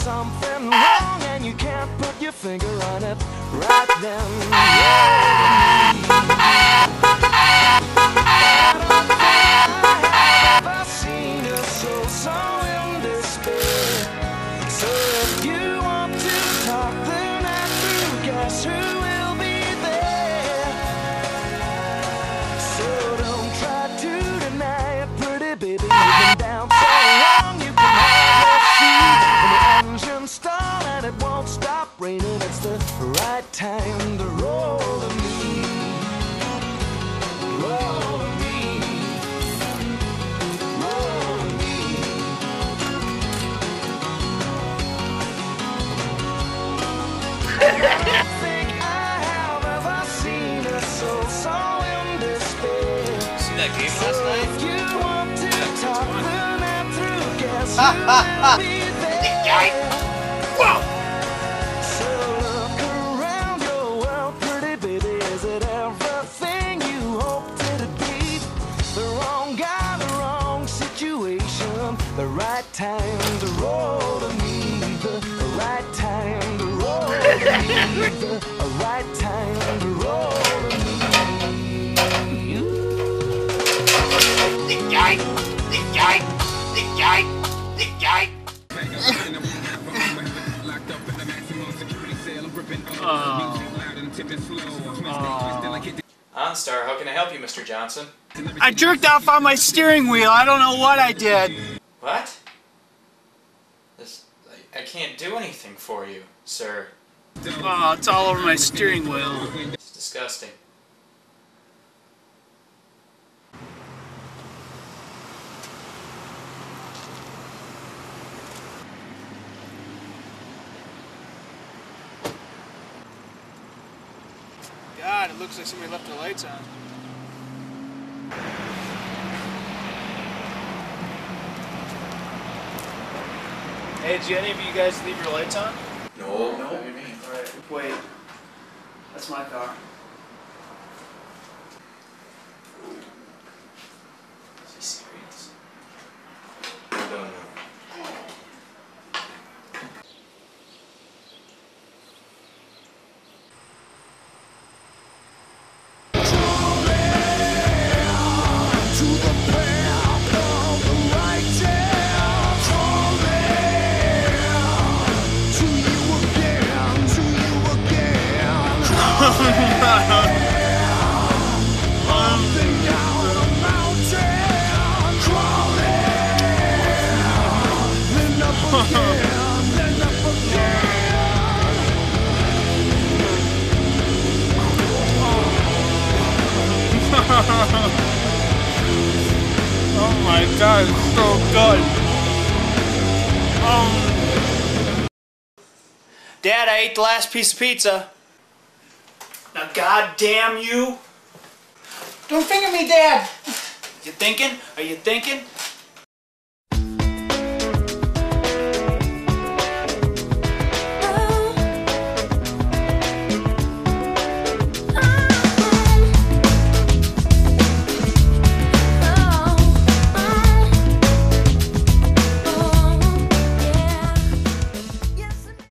something wrong and you can't put your finger on it right then? I've it won't stop raining. It's the right time to roll to me. Roll to me. Roll to me. I think I have ever seen a soul so in despair. See that game last night? If you want to talk the through, guess will be there? The right time to roll to me. The right time to roll to me. The right time to roll to me. OnStar, how can I help you, Mr. Johnson? I jerked off on my steering wheel. I don't know what I did. What? This, I, I can't do anything for you, sir. Oh, it's all over my steering wheel. It's disgusting. God, it looks like somebody left the lights on. Hey, did any of you guys leave your lights on? No. No. What do you mean? Alright, wait. That's my car. Oh my god, it's so good. Um. Dad, I ate the last piece of pizza. Now, goddamn you! Don't finger me, Dad. You thinking? Are you thinking?